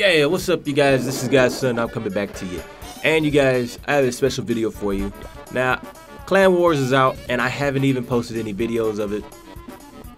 Yeah, what's up, you guys? This is Godson. I'm coming back to you. And you guys, I have a special video for you. Now, Clan Wars is out, and I haven't even posted any videos of it.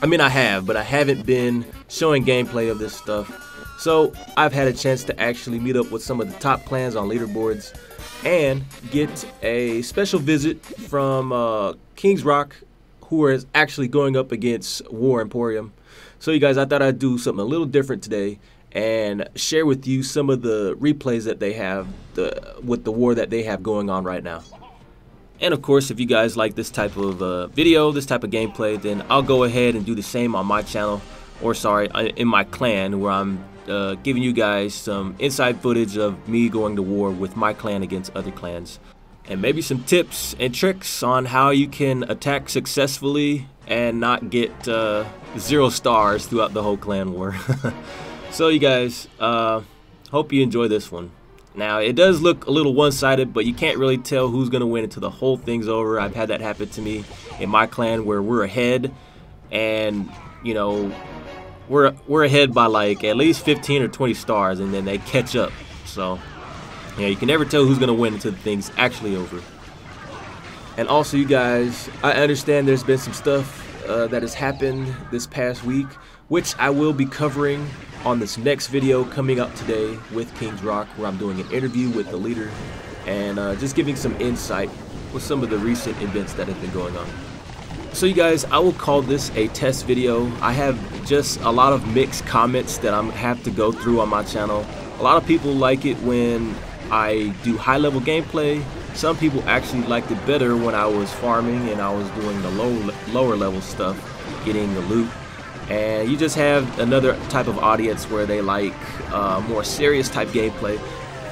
I mean, I have, but I haven't been showing gameplay of this stuff. So, I've had a chance to actually meet up with some of the top clans on leaderboards and get a special visit from uh, Kings Rock, who is actually going up against War Imperium. So, you guys, I thought I'd do something a little different today and share with you some of the replays that they have the, with the war that they have going on right now. And of course, if you guys like this type of uh, video, this type of gameplay, then I'll go ahead and do the same on my channel, or sorry, uh, in my clan, where I'm uh, giving you guys some inside footage of me going to war with my clan against other clans. And maybe some tips and tricks on how you can attack successfully and not get uh, zero stars throughout the whole clan war. So you guys, uh, hope you enjoy this one. Now, it does look a little one-sided, but you can't really tell who's going to win until the whole thing's over. I've had that happen to me in my clan where we're ahead and, you know, we're we're ahead by like at least 15 or 20 stars and then they catch up. So, yeah, you can never tell who's going to win until the thing's actually over. And also, you guys, I understand there's been some stuff uh, that has happened this past week, which I will be covering on this next video coming up today with Kings Rock, where I'm doing an interview with the leader and uh, just giving some insight with some of the recent events that have been going on. So you guys, I will call this a test video. I have just a lot of mixed comments that I have to go through on my channel. A lot of people like it when I do high level gameplay. Some people actually liked it better when I was farming and I was doing the low, lower level stuff, getting the loot. And you just have another type of audience where they like uh, more serious type gameplay.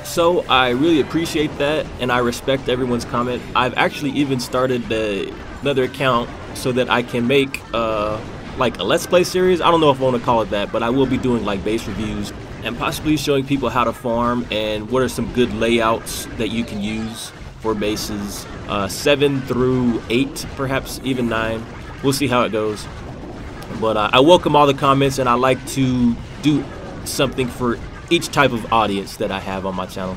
So I really appreciate that and I respect everyone's comment. I've actually even started the, another account so that I can make uh, like a let's play series. I don't know if I want to call it that, but I will be doing like base reviews and possibly showing people how to farm and what are some good layouts that you can use for bases. Uh, 7 through 8, perhaps even 9. We'll see how it goes. But uh, I welcome all the comments and I like to do something for each type of audience that I have on my channel.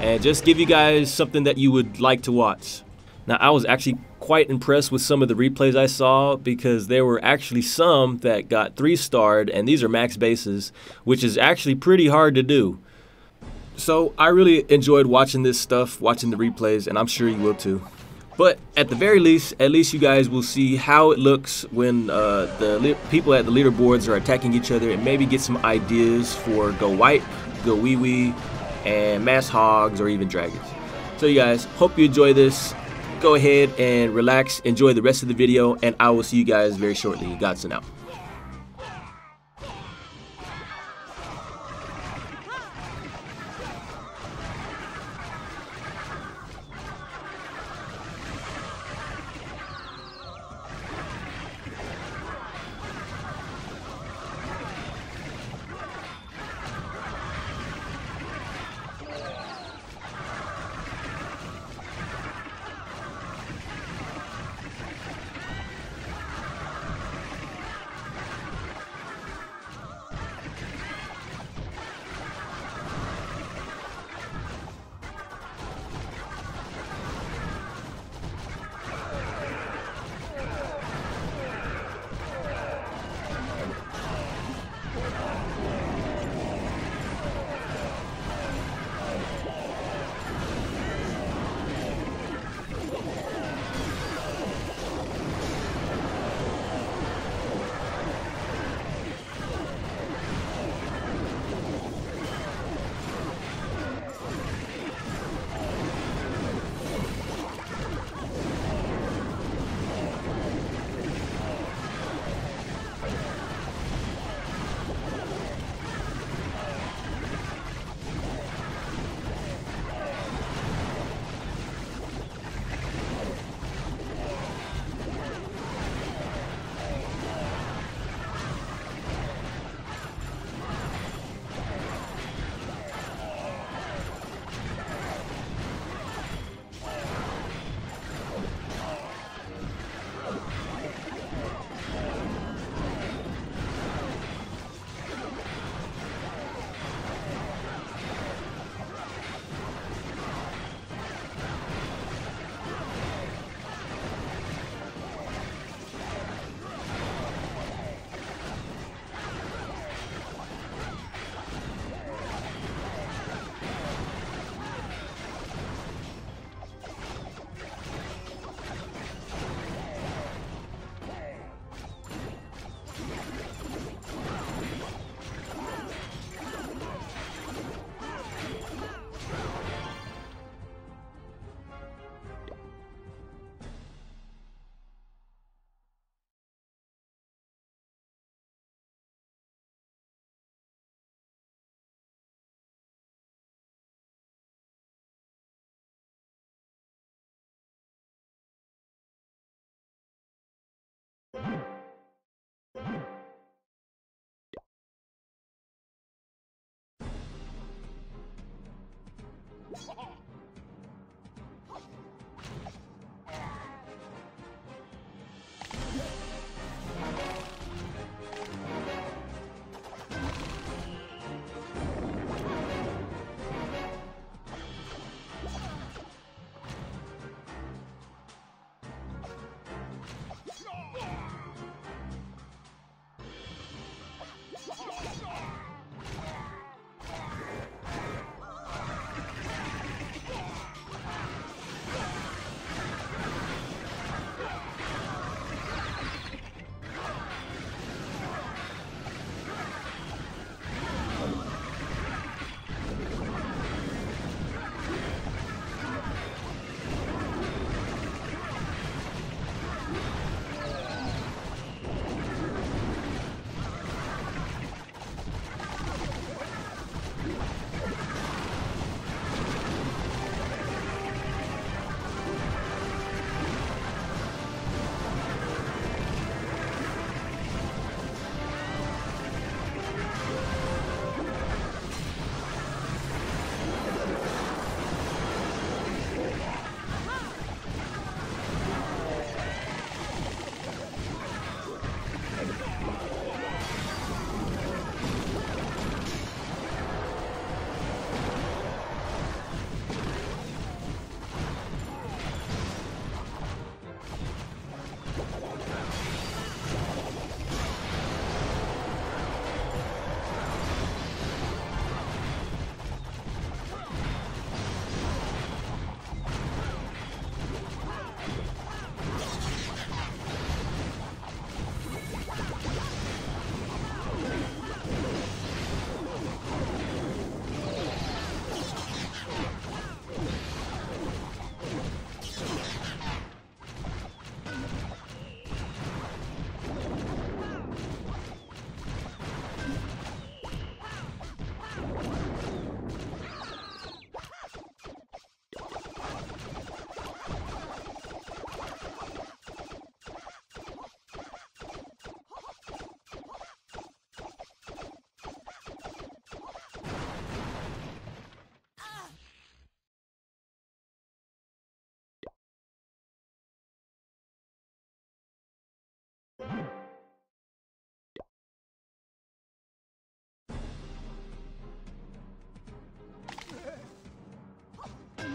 And just give you guys something that you would like to watch. Now, I was actually quite impressed with some of the replays I saw because there were actually some that got three starred, and these are max bases, which is actually pretty hard to do. So I really enjoyed watching this stuff, watching the replays, and I'm sure you will too. But at the very least, at least you guys will see how it looks when uh, the people at the leaderboards are attacking each other and maybe get some ideas for GoWiPe, Go Wee Wee, and Mass Hogs or even Dragons. So you guys, hope you enjoy this go ahead and relax, enjoy the rest of the video, and I will see you guys very shortly. Godson out. Oh!